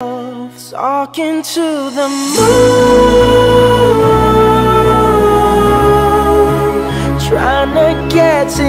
Talking to the moon Trying to get to